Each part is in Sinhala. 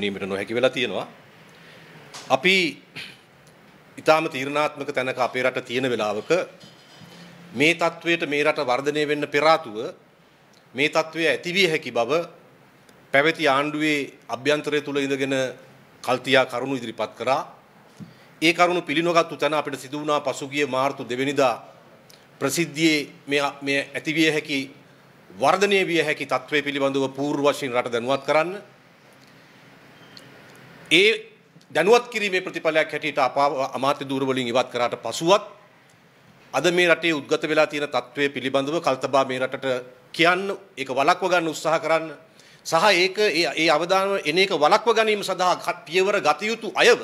නීමට නොහැකි වෙලා තියෙනවා. අපි ඉතාම තීරණාත්මක තැනක අපේ රට තියෙන වෙලාවක මේ තත්වයට මේ රට වර්ධනය වෙන්න පෙර මේ තත්වය ඇතිවිය හැකි බව පැවති ආණ්ඩුවේ අභ්‍යන්තරය තුල ඉඳගෙන කල්තියා කරුණු ඉදිරිපත් කරා. ඒ කරුණු පිළිනොගත්තු තැන අපිට සිදු වුණා පසුගිය මාර්තු දෙවෙනිදා ප්‍රසිද්ධියේ මේ මේ ඇතිවිය හැකි වර්ධනය විය හැකි තත්ත්වය පිළිබඳව පූර්ව වශයෙන් රට දැනුවත් කරන්න ඒ දැනුවත් කිරීමේ ප්‍රතිඵලයක් හැටියට අමාත්‍ය දූර වලින් ඉවත් කරාට පසුවත් අද මේ රටේ උද්ගත වෙලා තියෙන තත්ත්වය පිළිබඳව කල්තබා මේ රටට කියන්න ඒක වළක්ව ගන්න උත්සාහ කරන්න සහ ඒක ඒ අවධානය එන එක වළක්ව ගැනීම සඳහා පියවර ගත යුතු අයව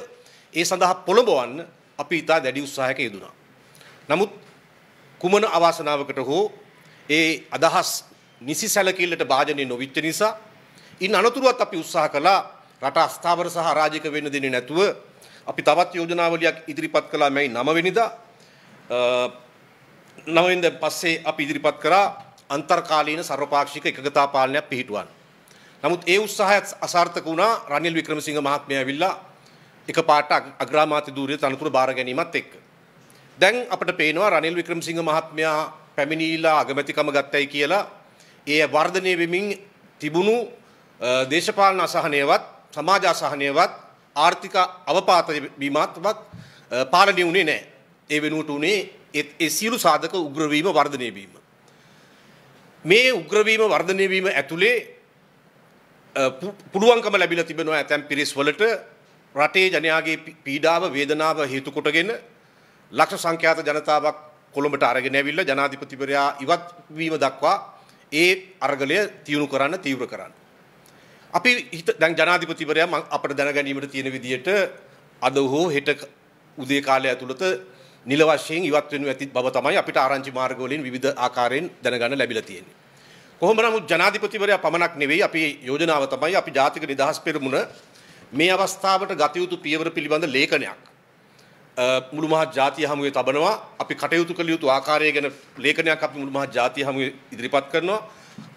ඒ සඳහා පොළඹවන්න අපි ඉතා දැඩි උත්සාහයක යෙදුණා. නමුත් කුමන අවාසනාවකට හෝ ඒ අදහස් නිසි සැලකිල්ලට භාජනය නොවිච්ච නිසා ඉන් අනතුරුවත් අපි උත්සාහ කළා රට අස්ථාවර සහ අරාජික වෙන්න දෙන්නේ නැතුව අපි තවත් යෝජනාවලියක් ඉදිරිපත් කළා මේ 9 වෙනිදා 9 වෙනිදා පස්සේ අපි ඉදිරිපත් කරා අන්තර්කාලීන සර්වපාක්ෂික එකගතා පාලනයක් පිහිටුවන්න. නමුත් ඒ උත්සාහයත් අසාර්ථක වුණා රනිල් වික්‍රමසිංහ මහත්මයා ඇවිල්ලා එකපාරට අග්‍රාමාත්‍ය ධූරයේ තනතුර බාර ගැනීමත් එක්ක. දැන් අපිට පේනවා රනිල් වික්‍රමසිංහ මහත්මයා පැමිණිලා අගමැතිකම ගත්තයි කියලා ඒ වර්ධනය වෙමින් තිබුණු දේශපාලන අසහනයවත් සමාජ අසහනයවත් ආර්ථික අවපාත වීමත්වත් පාලනය වුණේ නැහැ. ඒ වෙනුවට උනේ ඒ සියලු සාධක උග්‍රවීම වර්ධනය වීම. මේ උග්‍රවීම වර්ධනය වීම ඇතුලේ පුළුවන්කම ලැබිලා තිබෙනවා ඇතැම් පිරිස් වලට රටේ ජනයාගේ පීඩාව වේදනාව හේතු කොටගෙන ලක්ෂ සංඛ්‍යාත ජනතාවක් කොළඹට අරගෙන ඇවිල්ලා ජනාධිපතිවරයා ඉවත් වීම දක්වා ඒ අරගලය තියුණු කරන්න තීව්‍ර කරන්න. අපි දැන් ජනාධිපතිවරයා අපට දැනගැනීමට තියෙන විදිහට අද හෝ හෙට උදේ කාලය ඇතුළත නිල වශයෙන් ඉවත් වෙනු ඇති බව තමයි අපිට ආරංචි මාර්ග වලින් විවිධ ආකාරයෙන් දැනගන්න ලැබිලා තියෙන්නේ. කොහොම නමුත් ජනාධිපතිවරයා පමණක් නෙවෙයි අපේ යෝජනාව තමයි අපි ජාතික නිදහස් පෙරමුණ මේ අවස්ථාවට ගත යුතු පියවර පිළිබඳ ලේඛනයක්. මුළු මහත් ජාතිය හමුවේ තබනවා. අපි කටයුතු කළ යුතු ආකාරය ගැන ලේඛනයක් අපි මුළු මහත් ජාතිය හමුවේ ඉදිරිපත් කරනවා.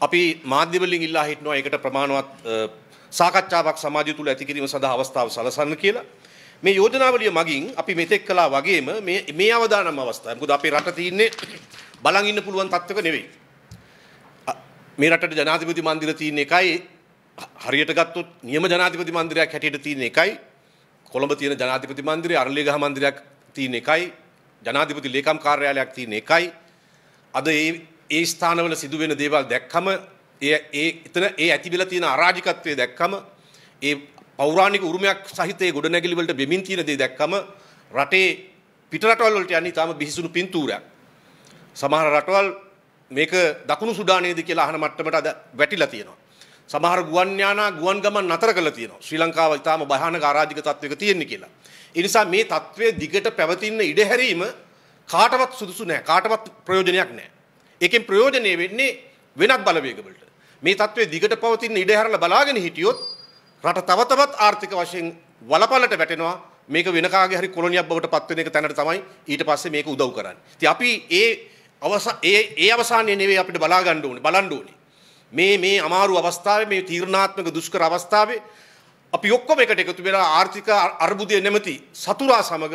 අපි මාධ්‍ය වලින් ඉල්ලා හිටනවා ඒකට ප්‍රමාණවත් සාකච්ඡාවක් සමාජය තුල ඇති කිරීම සඳහා අවස්ථාව සලසන්න කියලා. මේ යෝජනාවලිය මගින් අපි මෙතෙක් කළා වගේම මේ මේ අවදානම් අවස්ථාව. මොකද අපේ රට තියෙන්නේ බලන් ඉන්න පුළුවන් තත්ත්වක නෙවෙයි. මේ රටට ජනාධිපති මන්දිර තියෙන එකයි හරියට ගත්තොත් නියම ජනාධිපති මන්දිරයක් හැටියට තියෙන එකයි කොළඹ තියෙන ජනාධිපති මන්දිරය අරලියගහ මන්දිරයක් තියෙන එකයි ජනාධිපති ලේකම් කාර්යාලයක් තියෙන එකයි අද ඒ ඒ ස්ථානවල සිදුවෙන දේවල් දැක්කම ඒ ඒ එතන ඒ ඇතිවෙලා තියෙන අරාජිකත්වය දැක්කම ඒ පෞරාණික උරුමයක් සහිත ඒ ගොඩනැගිලි වලට බෙමින් තියෙන දේ දැක්කම රටේ පිට රටවල් වලට යන්නේ තාම බිහිසුණු පින්තූරයක්. සමහර රටවල් මේක දකුණු සුඩානයේද කියලා අහන මට්ටමට අද වැටිලා තියෙනවා. සමහර ගුවන් යානා ගුවන් ගමන් නතර කරලා තියෙනවා. ශ්‍රී ලංකාව ඉතාම භයානක අරාජික තත්වයක තියෙන්නේ කියලා. ඒ නිසා මේ තත්වය දිගට පැවතින්න ඉඩ හැරීම කාටවත් සුදුසු නැහැ. කාටවත් ප්‍රයෝජනයක් නැහැ. ඒකෙන් ප්‍රයෝජනෙ වෙන්නේ වෙනත් බලවේගවලට. මේ තත්ත්වයේ දිගට පවතින ඉඩ හැරලා බලාගෙන හිටියොත් රට තව තවත් ආර්ථික වශයෙන් වලපලට වැටෙනවා. මේක වෙන කාගේ හරි කොලොනියක් බවට පත් වෙන එක තැනට තමයි ඊට පස්සේ මේක උදව් කරන්නේ. ඉතින් අපි ඒ අවසා ඒ ඒ අවසානයේ නෙවෙයි අපිට බලා ගන්න ඕනේ බලන්න ඕනේ. මේ මේ අමාරු අවස්ථාවේ මේ තීරණාත්මක දුෂ්කර අවස්ථාවේ අපි ඔක්කොම එකට එකතු වෙලා ආර්ථික අර්බුදය නැමැති සතුරා සමග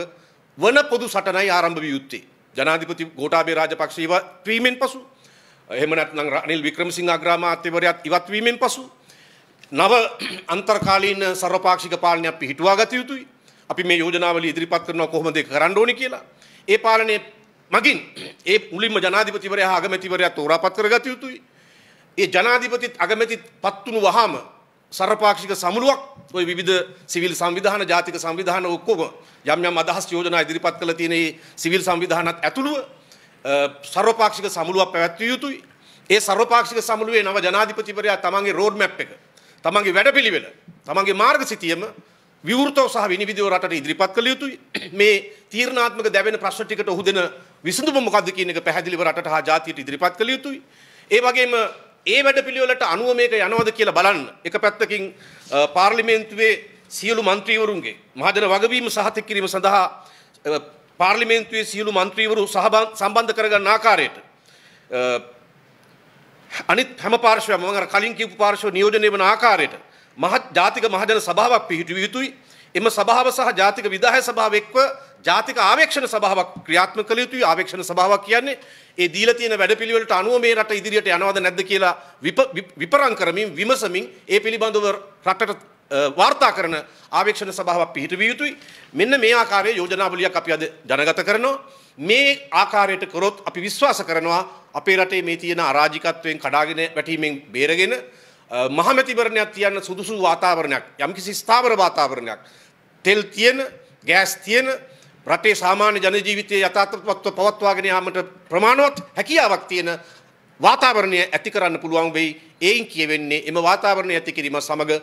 වන පොදු සටනයි ආරම්භ විය යුත්තේ. ජනාධිපති ගෝඨාභය රාජපක්ෂ ඉවත් වීමෙන් පසු එහෙම නැත්නම් රනිල් වික්‍රමසිංහ අග්‍රාමාත්‍යවරයාත් ඉවත් වීමෙන් පසු නව අන්තර්කාලීන සර්වපාක්ෂික පාලනයක් පිහිටුවා ගත යුතුයි. අපි මේ යෝජනාවලිය ඉදිරිපත් කරනවා කොහොමද ඒක කරන්න ඕනේ කියලා. ඒ පාලනය මගින් ඒ මුලින්ම ජනාධිපතිවරයා අගමැතිවරයා තෝරාපත් කරගත යුතුයි. ඒ ජනාධිපතිත් අගමැතිත් පත්තුණු වහාම සර්වපාක්ෂික සමුළුවක් ওই විවිධ සිවිල් සංවිධාන ජාතික සංවිධාන ඔක්කොම යම් යම් අදහස් යෝජනා ඉදිරිපත් කළ තියෙන මේ සිවිල් සංවිධානත් ඇතුළුව සර්වපාක්ෂික සමුළුවක් පැවැත්විය යුතුයි. ඒ සර්වපාක්ෂික සමුළුවේ නව ජනාධිපතිවරයා තමන්ගේ රෝඩ් මැප් එක තමන්ගේ වැඩපිළිවෙල තමන්ගේ මාර්ගසිතියම විවෘතව සහ විනිවිදව රටට ඉදිරිපත් කළ යුතුයි. මේ තීරණාත්මක දැවෙන ප්‍රශ්න ටිකට ඔහු දෙන විසඳුම මොකක්ද කියන එක පැහැදිලිව රටට හා ජාතියට ඉදිරිපත් කළ යුතුයි. ඒ වගේම ඒ වැඩපිළිවෙලට අනුව මේක යනවද කියලා බලන්න. එක පැත්තකින් පාර්ලිමේන්තුවේ සියලු මන්ත්‍රීවරුන්ගේ මහජන වගවීම සහතික කිරීම සඳහා පාර්ලිමේන්තුවේ සියලු මන්ත්‍රීවරු සම්බන්ධ කරගන්න ආකාරයට අනිත් හැම පාර්ශ්වයක්ම මම කලින් කියපු පාර්ශ්ව නියෝජනය වන ආකාරයට මහ ජාතික මහජන සභාවක් පිහිටුවිය යුතුයි. එම සභාව සහ ජාතික විදාය සභාව එක්ව ජාතික ආවේක්ෂණ සභාවක් ක්‍රියාත්මක කළ යුතුයි. ආවේක්ෂණ සභාවක් කියන්නේ ඒ දීලා තියෙන වැඩපිළිවෙලට අනුව මේ රට ඉදිරියට යනවද නැද්ද කියලා විපරම් කරමින් විමසමින් ඒ පිළිබඳව රටට වාර්තා කරන ආවේක්ෂණ සභාවක් පිහිටවිය යුතුයි. මෙන්න මේ ආකාරයේ යෝජනාවලියක් අපි අද ජනගත කරනවා. මේ ආකාරයට කරොත් අපි විශ්වාස කරනවා අපේ රටේ මේ තියෙන අරාජිකත්වයෙන් කඩාගෙන වැටීමෙන් බේරගෙන මහමැතිවරණයක් තියන්න සුදුසු වාතාවරණයක් යම්කිසි ස්ථාවර වාතාවරණයක් තෙල් තියෙන ගෑස් තියෙන රටේ සාමාන්‍ය ජන ජීවිතයේ යථාර්ථවත්ව පවත්වාගෙන යාමට ප්‍රමාණවත් හැකියාවක් තියෙන වාතාවරණය ඇති කරන්න පුළුවන් වෙයි. ඒයින් කියවෙන්නේ එම වාතාවරණය ඇති කිරීම සමග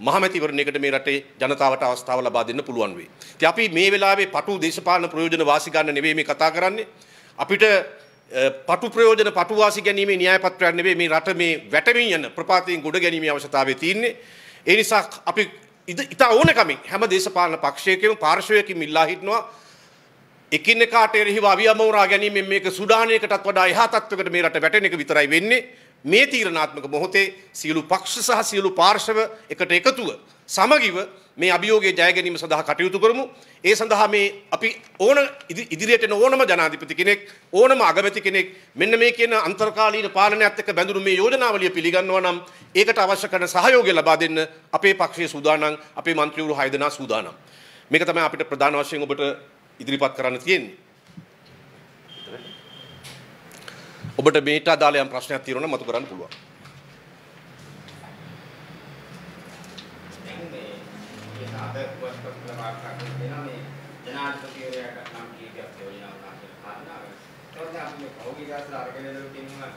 මහමැතිවරණයකට මේ රටේ ජනතාවට අවස්ථාව ලබා දෙන්න පුළුවන් වෙයි. ඉතින් අපි මේ වෙලාවේ පටු දේශපාලන ප්‍රයෝජන වාසි ගන්න නෙවෙයි මේ කතා කරන්නේ. අපිට පටු ප්‍රයෝජන පටු වාසි ගැනීමේ න්‍යාය පත්‍රයක් නෙවෙයි මේ රට මේ වැටමින් යන ප්‍රපාතයෙන් ගොඩ ගැනීමේ අවශ්‍යතාවය තියෙන්නේ. ඒ නිසා අපි ඉතා ඕනකමින් හැම දේශපාලන පක්ෂයකම පාර්ශවයකින් ඉල්ලා හිටනවා එකිනෙකාට එරෙහිව අවියමෝරා ගැනීමෙන් මේක සුඩානයකටත් වඩා එහා තත්වයකට මේ රට වැටෙන එක විතරයි වෙන්නේ. මේ තීරණාත්මක මොහොතේ සියලු පක්ෂ සහ සියලු පාර්ශව එකට එකතුව සමගිව මේ අභියෝගයේ ජය ගැනීම සඳහා කටයුතු කරමු. ඒ සඳහා මේ අපි ඕන ඉදිරියට එන ඕනම ජනාධිපති කෙනෙක් ඕනම අගමැති කෙනෙක් මෙන්න මේ කියන අන්තර්කාලීන පාලනයත් එක්ක බැඳුණු මේ යෝජනාවලිය පිළිගන්නවා නම් ඒකට අවශ්‍ය කරන සහයෝගය ලබා දෙන්න අපේ පක්ෂයේ සූදානම් අපේ മന്ത്രിවරු 6 දෙනා සූදානම්. මේක තමයි අපිට ප්‍රධාන වශයෙන් ඔබට ඉදිරිපත් කරන්න තියෙන්නේ. ඔබට මේට අදාළ යම් ප්‍රශ්නයක් තියෙනවා නම් මතු කරන්න පුළුවන්. ජනාධිපතිවරයාට නම් කීපයක් යෝජනා වුණා කියලා කාරණාව. ඒකත් අපි මේ කවුගේ ගාස්ලා අරගෙන ඉඳලා තියෙනවා.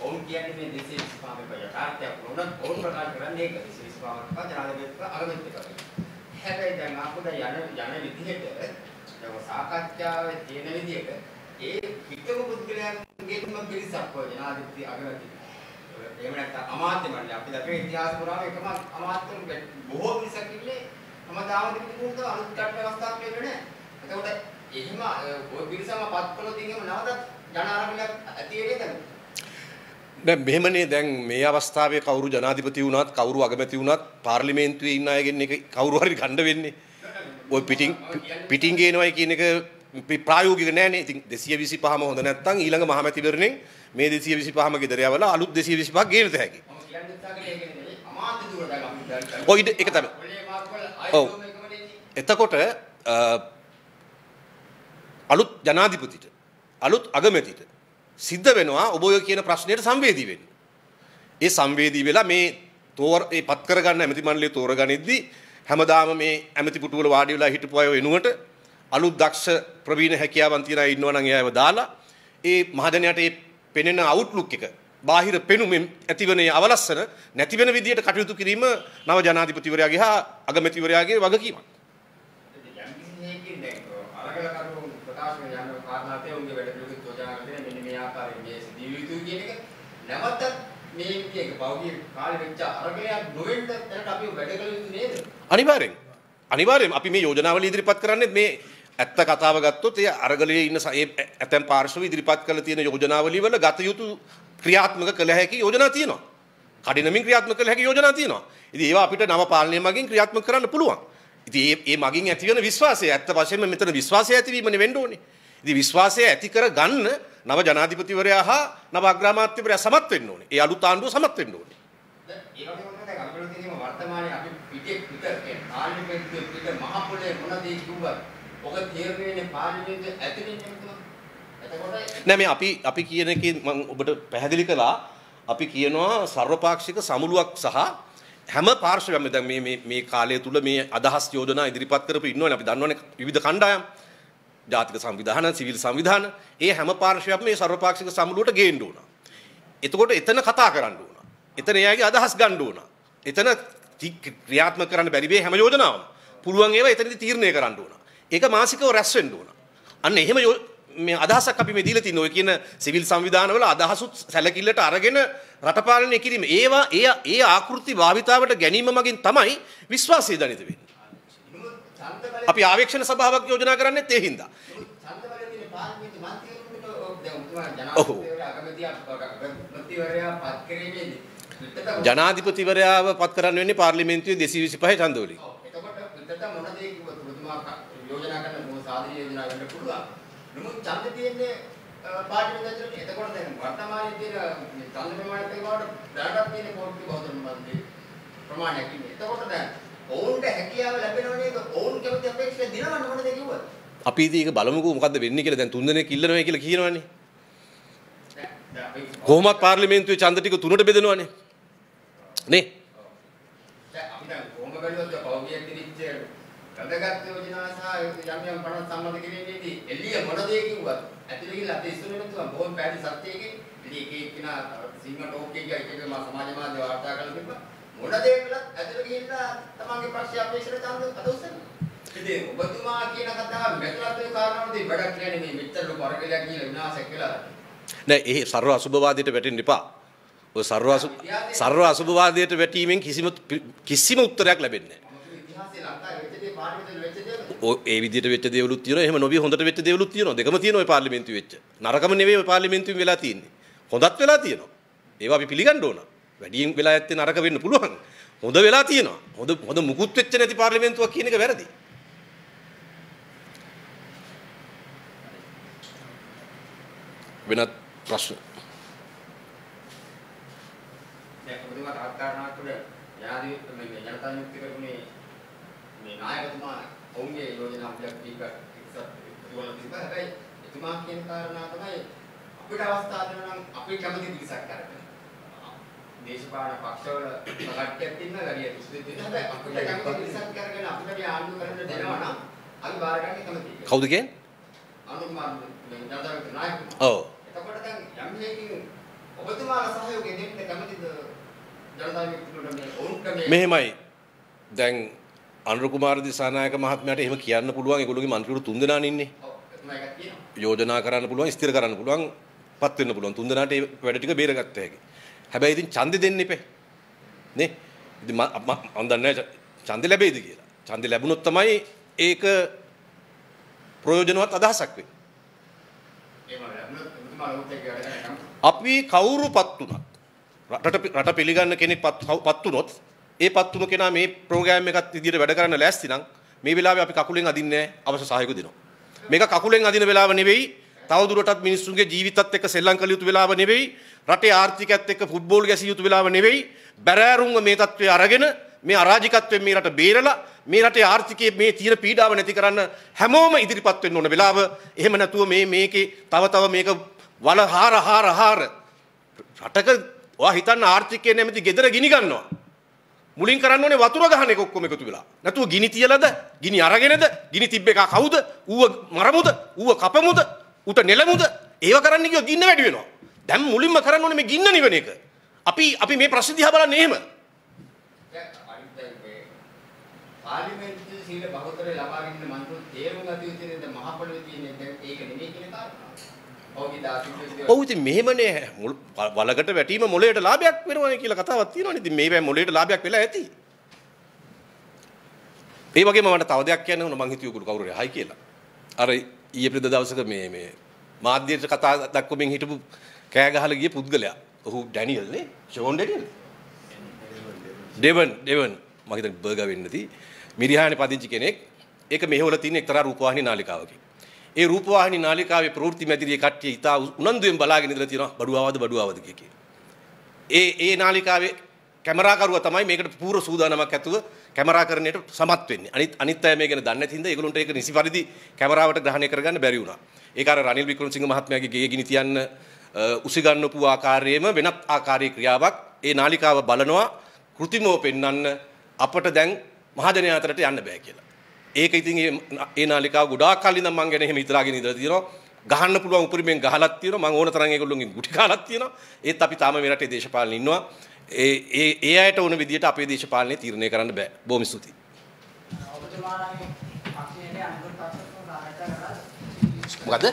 ඔවුන් කියන්නේ මේ 225 යථාර්ථයක් වුණත් ඔවුන් ප්‍රකාශ කරන්නේ ඒක 225ක් ජනාධිපතිතුමා අගමැති කරනවා. හැබැයි දැන් අපුඩ යන යන විදිහට දැන් සාකච්ඡාවේ තියෙන විදිහට ඒ හිතම පුද්ගලයන්ගේම පිරිසක් වගේ ජනාධිපති අගමැති. එහෙම නැත්නම් අමාත්‍ය මණ්ඩලය අපි දැක්කේ ඉතිහාස පුරාම එකම අමාත්‍යවරු බොහෝ පිරිසක් ඉන්නේ හැමදාම තිබුණු අලුත් කට්ට අවස්ථාවක් ලැබෙන්නේ නැහැ. එතකොට එහෙම ওই පිරිසම පත් කළොත් එහෙම නැවතත් ජන ආරම්භයක් ඇති වෙන්නේ දැන් මෙහෙමනේ දැන් මේ අවස්ථාවේ කවුරු ජනාධිපති වුණත් කවුරු අගමැති වුණත් පාර්ලිමේන්තුවේ ඉන්න අයගෙන් එක කවුරු හරි ගන්න වෙන්නේ. ওই පිටින් පිටින් ගේනවයි කියන එක ප්‍රායෝගික නෑනේ. ඉතින් 225ම හොඳ නැත්නම් ඊළඟ මහමැතිවරණයෙන් මේ 225ම ගෙදර යවලා අලුත් 225ක් ගේන්න තැහැකි. ඔය ඒක තමයි. ඔව්. එතකොට අලුත් ජනාධිපතිට අලුත් අගමැතිට සිද්ධ වෙනවා ඔබ ඔය කියන ප්‍රශ්නයට සංවේදී වෙන්න. ඒ සංවේදී වෙලා මේ තෝර ඒ පත් කරගන්න ඇමති මණ්ඩලය තෝරගනිද්දී හැමදාම මේ ඇමති පුටුවල වාඩි වෙලා හිටපු අය වෙනුවට අලුත් දක්ෂ ප්‍රවීණ හැකියාවන් තියන අය ඉන්නවා නම් එයාව දාලා ඒ මහජනයාට ඒ පෙනෙන අවුට්ලුක් එක බාහිර පෙනුමෙන් ඇතිවන අවලස්සන නැති වෙන විදියට කටයුතු කිරීම නව ජනාධිපතිවරයාගේ හා අගමැතිවරයාගේ වගකීමක්. නැවතත් මේ විදිහට පෞද්ගලික කාලෙ වෙච්ච අරගලයක් නොවෙන්න දැනට අපි වැඩ කළ යුතු නේද? අනිවාර්යෙන්. අනිවාර්යෙන් අපි මේ යෝජනාවල ඉදිරිපත් කරන්නේ මේ ඇත්ත කතාව ගත්තොත් ඒ අරගලයේ ඉන්න ඒ ඇතැම් පාර්ශව ඉදිරිපත් කළ තියෙන යෝජනාවලිය වල ගත යුතු ක්‍රියාත්මක කළ හැකි යෝජනා තියෙනවා. කඩිනමින් ක්‍රියාත්මක කළ හැකි යෝජනා තියෙනවා. ඉතින් ඒවා අපිට නව පාලනය මගින් ක්‍රියාත්මක කරන්න පුළුවන්. ඉතින් ඒ ඒ මගින් ඇතිවන විශ්වාසය ඇත්ත වශයෙන්ම මෙතන විශ්වාසය ඇතිවීමනේ වෙන්න ඕනේ. ඉතින් විශ්වාසය ඇති කර ගන්න නව ජනාධිපතිවරයා හා නව අග්‍රාමාත්‍යවරයා සමත් වෙන්න ඕනේ. ඒ අලුත් ආණ්ඩුව සමත් වෙන්න ඕනේ. ඒ වගේම තමයි අපිට තියෙන වර්තමානයේ අපි පිටේ පිට පාර්ලිමේන්තුවේ පිට මහ පොළේ මොන දේ කිව්වත් ඔක තීරණයනේ පාර්ලිමේන්තුවේ ඇතුළේ නෙමෙයි. එතකොට නෑ මේ අපි අපි කියන එකේ මම ඔබට පැහැදිලි කළා අපි කියනවා සර්වපාක්ෂික සමුළුවක් සහ හැම පාර්ශවයක්ම දැන් මේ මේ මේ කාලය තුල මේ අදහස් යෝජනා ඉදිරිපත් කරපු ඉන්නවනේ අපි දන්නවනේ විවිධ කණ්ඩායම් ජාතික සංවිධාන සිවිල් සංවිධාන ඒ හැම පාර්ශවයක්ම මේ සර්වපාක්ෂික සමුළුවට ගේන්න ඕන. එතකොට එතන කතා කරන්න ඕන. එතන එයාගේ අදහස් ගන්න ඕන. එතන ක්‍රියාත්මක කරන්න බැරි වේ හැම යෝජනාවම. පුළුවන් ඒවා එතනදී තීරණය කරන්න ඕන. ඒක මාසිකව රැස් වෙන්න ඕන. අන්න එහෙම මේ අදහසක් අපි මේ දීලා තියෙන ඔය කියන සිවිල් සංවිධානවල අදහසුත් සැලකිල්ලට අරගෙන රට පාලනය කිරීම ඒවා ඒ ඒ ආකෘති භාවිතාවට ගැනීම මගින් තමයි විශ්වාසය ජනිත වෙන්නේ. අපි ආවේක්ෂණ සභාවක් යෝජනා කරන්නේ ඒ හින්දා. ඔව්. ජනාධිපතිවරයාව පත් කරන්න වෙන්නේ පාර්ලිමේන්තුවේ 225 ඡන්ද වලින්. ඔව් එතකොට පිටත මොන දේ කිව්වද ඔබතුමා යෝජනා කරන මොන සාධන යෝජනා වෙන්න පුළුවන්. නමුත් ඡන්ද තියෙන්නේ පාර්ලිමේන්තු ඇතුළේ. එතකොට දැන් වර්තමානයේ තියෙන ඡන්ද ප්‍රමාණයත් එක්කවට දැනටත් තියෙන කෝටි බහුතර මන්දි ප්‍රමාණයක් ඉන්නේ. එතකොට දැන් ඔවුන්ට හැකියාව ලැබෙනව නේද? ඔවුන් කැමති අපේක්ෂා දිනවන්න මොන දේ කිව්වද? අපි ඉතින් ඒක බලමුකෝ මොකද්ද වෙන්නේ කියලා දැන් තුන් දෙනෙක් ඉල්ලනවා කියලා කියනවනේ. කොහොමත් පාර්ලිමේන්තුවේ ඡන්ද ටික තුනට බෙදනවනේ. නේ? දැන් අපි දැන් කොහොම බැලුවද පෞද්ගලික තිරිච්ච වැදගත් යෝජනා සහ යම් යම් පණ සම්බන්ධ කිරීමේදී එළිය මොන දේ කිව්වත් ඇතුළේ ගිහිල්ලා අපේ ඉස්සර වෙන තුන බොහොම පැහැදිලි සත්‍යයකින් ඉතින් එක එක්කිනා සිංහ ටෝක් එක එක එක මා සමාජ මාධ්‍ය වාර්තා කරලා තිබ්බා. මොන දේ කළත් ඇතුළේ ගිහිල්ලා තමන්ගේ පක්ෂය අපේක්ෂිත ඡන්ද අද උස්සනවා ඉතින් ඔබතුමා කියන කතාව මෙතනත් ඒ කාරණාවදී වැඩක් නෑ මේ මෙච්චර ලොකු අරගලයක් ගිහිල්ලා විනාශයක් වෙලා. නෑ ඒ සර්ව අසුභවාදයට වැටෙන්න එපා. ඔය සර්ව අසු සර්ව අසුභවාදයට වැටීමෙන් කිසිම කිසිම උත්තරයක් ලැබෙන්නේ නෑ. මොකද ඉතිහාසයේ ලංකාවේ වෙච්ච දේ පාර්ලිමේන්තුවේ වෙච්ච දේ ඔය ඒ විදිහට වෙච්ච දේවලුත් තියෙනවා. එහෙම නොවිය හොඳට වෙච්ච දේවලුත් තියෙනවා. දෙකම තියෙනවා ඔය පාර්ලිමේන්තුවේ වෙච්ච. නරකම නෙවෙයි ඔය පාර්ලිමේන්තුවෙන් වෙලා තියෙන්නේ. හොඳත් වෙලා තියෙනවා. ඒවා අපි පිළිගන්න ඕන. වැඩියෙන් වෙලා ඇත්තේ නරක වෙන්න පුළුවන්. හොඳ වෙලා තියෙනවා. හොඳ හොඳ මුකුත් වෙච්ච නැති පාර්ලිමේන්තුවක් කියන එක වැරදි. වෙනත් ප්‍රශ්න. ඔබතුමා තාත් කාරණාවක් උඩ යාදී මේ ජනතා යුක්ති කරපුනේ මේ නායකතුමා ඔවුන්ගේ යෝජනා ටික එක්සත් වල තිබ්බා හැබැයි එතුමා කියන කාරණා තමයි අපිට අවස්ථාව දෙනවා නම් අපි කැමති පිරිසක් කරගෙන දේශපාලන පක්ෂවල කට්ටියක් ඉන්න ගරිය තුස්දෙත් ඉන්න හැබැයි අපිට කැමති පිරිසක් කරගෙන අපිට ආණ්ඩු කරන්න දෙනවා නම් අපි බාර ගන්න කැමතියි. කවුද කියන්නේ? අනුකුමාර මේ ජනතා යුක්ති නායකතුමා. ඔව්. එතකොට දැන් යම් හේකින් ඔබතුමාලා සහයෝගය දෙන්න කැමතිද මෙහෙමයි. දැන් අනුර කුමාර දිසානායක මහත්මයාට එහෙම කියන්න පුළුවන් ඒගොල්ලෝගේ මන්ත්‍රීවරු තුන්දෙනානේ ඉන්නේ. යෝජනා කරන්න පුළුවන් ස්ථිර කරන්න පුළුවන් පත් වෙන්න පුළුවන් තුන්දෙනාට ඒ වැඩ ටික බේරගත්ත හැකි. හැබැයි ඉතින් ඡන්දෙ දෙන්න එපේ. නේ? ඉතින් මම මම දන්නේ ඡන්දෙ ලැබෙයිද කියලා. ඡන්දෙ ලැබුණොත් තමයි ඒක ප්‍රයෝජනවත් අදහසක් වෙන්නේ. අපි කවුරුපත් වුණත් රටට රට පිළිගන්න කෙනෙක් පත් පත් වුණොත් ඒ පත් වුණ කෙනා මේ ප්‍රෝග්‍රෑම් එකත් විදිහට වැඩ කරන්න ලෑස්ති නම් මේ වෙලාවේ අපි කකුලෙන් අදින්නේ නැහැ අවශ්‍ය සහායක දෙනවා. මේක කකුලෙන් අදින වෙලාව නෙවෙයි තවදුරටත් මිනිස්සුන්ගේ ජීවිතත් එක්ක සෙල්ලම් කළ යුතු වෙලාව නෙවෙයි රටේ ආර්ථිකයත් එක්ක ෆුට්බෝල් ගැසිය යුතු වෙලාව නෙවෙයි බැරෑරුම්ව මේ තත්ත්වය අරගෙන මේ අරාජිකත්වයෙන් මේ රට බේරලා මේ රටේ ආර්ථිකයේ මේ තියෙන පීඩාව නැති කරන්න හැමෝම ඉදිරිපත් වෙන්න ඕන වෙලාව එහෙම නැතුව මේ මේකේ තව තව මේක වල හාර හාර හාර රටක ඔයා හිතන්න ආර්ථිකය නැමැති gedara ගිනි ගන්නවා මුලින් කරන්න ඕනේ වතුර ගහන එක ඔක්කොම එකතු වෙලා. නැතුව ගිනි තියලාද? ගිනි අරගෙනද? ගිනි තිබ්බ එක කවුද? ඌව මරමුද? ඌව කපමුද? උට නෙලමුද? ඒව කරන්න ගියොත් ගින්න වැඩි වෙනවා. දැන් මුලින්ම කරන්න ඕනේ මේ ගින්න නිවන එක. අපි අපි මේ ප්‍රශ්න දිහා බලන්නේ එහෙම. දැන් අනිත් දැන් මේ පාර්ලිමේන්තුවේ සීල බහුතරය ලබාගෙන ඉන්න මන්ත්‍රීන් තේරුම් ගත යුතු නේද මහ පොළොවේ තියෙන දැන් ඒක නෙමෙයි කියන කාරණාව. ඔව්ගේ දාසිකේ ඔව් ඉතින් මෙහෙමනේ මුල්- වලකට වැටීම මොලේට ලාභයක් වෙනවනේ කියලා කතාවක් තියෙනවනේ. ඉතින් මේ බෑ මොලේට ලාභයක් වෙලා ඇති. ඒ වගේම මට තව දෙයක් කියන්න ඕන මං හිතුවේ කවුරු හරි හයි කියලා. අර ඊයේ ප්‍රද දවසක මේ මේ මාධ්‍යයට කතා දක්වමින් හිටපු කෑ ගහලා ගිය පුද්ගලයා. ඔහු ඩැනියල් නේ? Shaun Daniel. ඩෙවන් ඩෙවන් මම හිතන්නේ බර්ගර් වෙන්න ඇති. මිරිහානේ පදිංචි කෙනෙක්. ඒක මෙහෙවල තියෙන එක්තරා රූපවාහිනී නාලිකාවකින්. ඒ රූපවාහිනී නාලිකාවේ ප්‍රවෘත්ති මැදිරියේ කට්ටිය ඉතා උනන්දුවෙන් බලාගෙන ඉඳලා තියෙනවා බඩු ආවද බඩු ආවද කිය කී. ඒ ඒ නාලිකාවේ කැමරාකරුවා තමයි මේකට පූර්ව සූදානමක් ඇතුව කැමරාකරණයට සමත් වෙන්නේ. අනිත් අනිත් අය මේ ගැන දන්නේ නැති හින්දා ඒගොල්ලන්ට ඒක නිසි පරිදි කැමරාවට ග්‍රහණය කරගන්න බැරි වුණා. ඒක අර රනිල් වික්‍රමසිංහ මහත්මයාගේ ගේ ගිනි තියන්න උසිගන්නපු ආකාරයේම වෙනත් ආකාරයේ ක්‍රියාවක් ඒ නාලිකාව බලනවා કૃතිමව පෙන්වන්න අපට දැන් මහජනයා අතරට යන්න බෑ කියලා. ඒක ඉතින් ඒ ඒ නාලිකාව ගොඩාක් කල් ඉඳන් මම ගැන එහෙම හිතලාගෙන ඉඳලා තියෙනවා. ගහන්න පුළුවන් උපරිමයෙන් ගහලක් තියෙනවා. මම ඕන තරම් ඒගොල්ලෝගෙන් ගුටි කාලක් තියෙනවා. ඒත් අපි තාම මේ රටේ දේශපාලන ඉන්නවා. ඒ ඒ ඒ අයට ඕන විදියට අපේ දේශපාලනය තීරණය කරන්න බෑ. බොහොම ස්තුතියි. ඔබතුමාලාගේ පක්ෂයේ අනුගත පක්ෂතුන් සාකච්ඡා කරලා මොකද?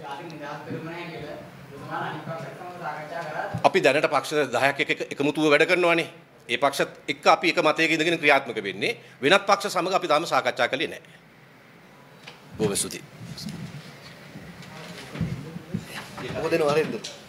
ජාතික නිදහස් පෙරමුණ කියලා ඔබතුමාලා අනිත් පක්ෂත් සමග සාකච්ඡා කරලා අපි දැනට පක්ෂ 10ක් එක එකමුතුව වැඩ කරනවානේ. ඒ පක්ෂත් එක්ක අපි එක මතයක ඉඳගෙන ක්‍රියාත්මක වෙන්නේ. වෙනත් පක්ෂ සමග අපි තාම සාකච්ඡා කළේ නැහැ. බොහොම ස්තුතියි. මොකද නෝ හරිද